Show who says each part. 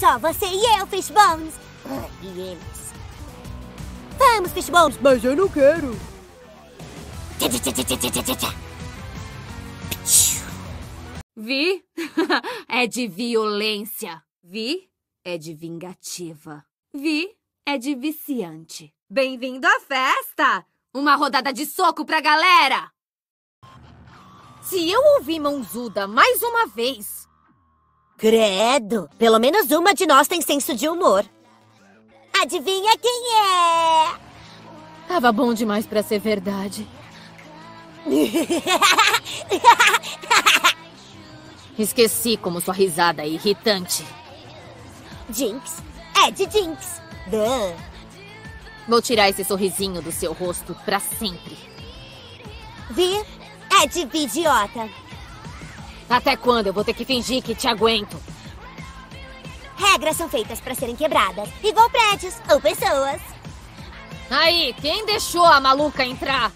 Speaker 1: Só você e eu, Fishbones. Ah, E eles. Vamos, Fishbones.
Speaker 2: Mas eu não quero.
Speaker 3: Vi? é de violência. Vi? É de vingativa. Vi? É de viciante. Bem-vindo à festa! Uma rodada de soco pra galera! Se eu ouvir mãozuda mais uma vez,
Speaker 1: Credo! Pelo menos uma de nós tem senso de humor. Adivinha quem é?
Speaker 3: tava bom demais pra ser verdade. Esqueci como sua risada é irritante.
Speaker 1: Jinx. É de Jinx. Duh.
Speaker 3: Vou tirar esse sorrisinho do seu rosto pra sempre.
Speaker 1: Vi? É de idiota.
Speaker 3: Até quando eu vou ter que fingir que te aguento?
Speaker 1: Regras são feitas para serem quebradas. Igual prédios ou pessoas.
Speaker 3: Aí, quem deixou a maluca entrar?